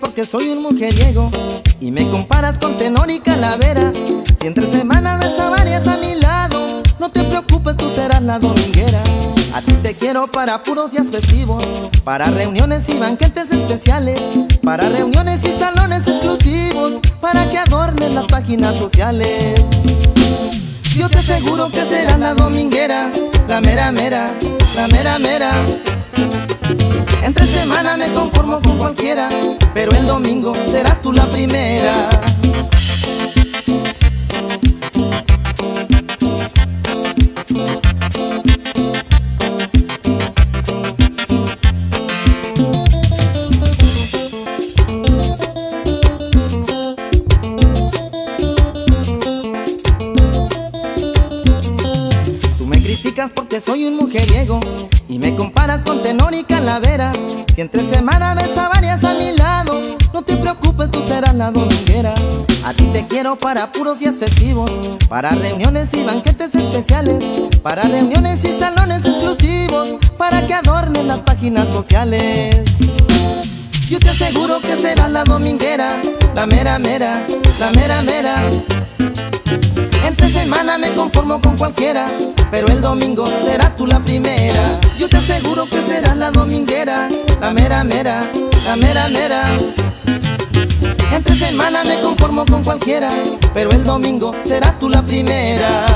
porque soy un mujeriego y me comparas con tenor y calavera. Si entre semanas ves varias a mi lado, no te preocupes, tú serás la dominguera. A ti te quiero para puros días festivos, para reuniones y banquetes especiales, para reuniones y salones exclusivos, para que adornes las páginas sociales. Yo te aseguro que serás la dominguera, la mera mera, la mera mera. Entre me conformo con cualquiera, pero el domingo serás tú la primera. Porque soy un mujeriego y me comparas con tenor y calavera. Si entre semana ves a varias a mi lado, no te preocupes, tú serás la dominguera. A ti te quiero para puros días festivos, para reuniones y banquetes especiales, para reuniones y salones exclusivos, para que adornen las páginas sociales. Yo te aseguro que serás la dominguera, la mera mera, la mera mera. Entre semana me conformo con cualquiera, pero el domingo serás tú la primera. Yo te aseguro que serás la dominguera, la mera mera, la mera mera. Entre semana me conformo con cualquiera, pero el domingo serás tú la primera.